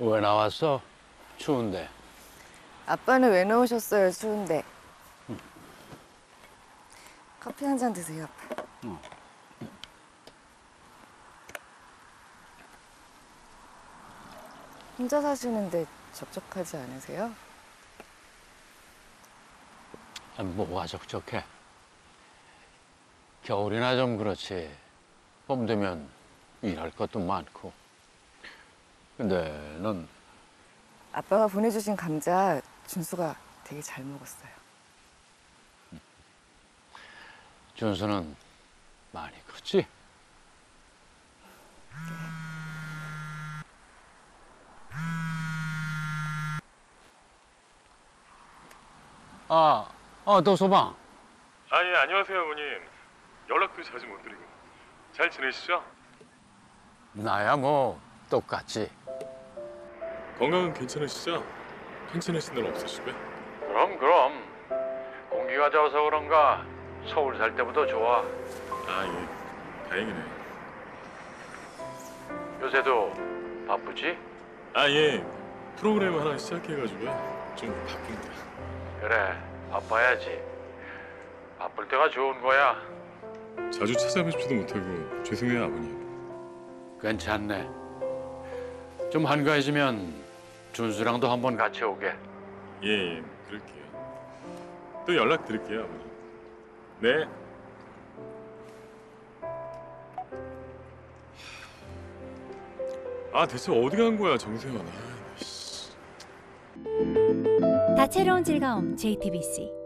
왜 나왔어? 추운데. 아빠는 왜 나오셨어요, 추운데? 커피 한 잔 드세요, 아빠. 혼자 사시는데 적적하지 않으세요? 아, 뭐가 적적해? 겨울이나 좀 그렇지. 봄 되면 일할 것도 많고. 근데 넌 아빠가 보내주신 감자 준수가 되게 잘 먹었어요. 준수는 많이 컸지? 아, 어, 도서방. 아, 예, 안녕하세요, 어머님. 연락도 자주 못 드리고. 잘 지내시죠? 나야 뭐 똑같지. 건강은 괜찮으시죠? 괜찮으신 날 없으시고요? 그럼 그럼. 공기가 좋아서 그런가 서울 살 때부터 좋아. 아, 예. 다행이네요. 요새도 바쁘지? 아, 예. 프로그램 하나 시작해가지고요. 좀 바쁩니다. 그래, 바빠야지. 바쁠 때가 좋은 거야. 자주 찾아뵙지도 못하고 죄송해요, 아버님. 괜찮네. 좀 한가해지면 준수랑도 한번 같이 오게. 예, 예. 그럴게요. 또 연락 드릴게요, 아버님. 네. 아, 대체 어디 간 거야, 정세현. 아, 씨. 다채로운 즐거움 JTBC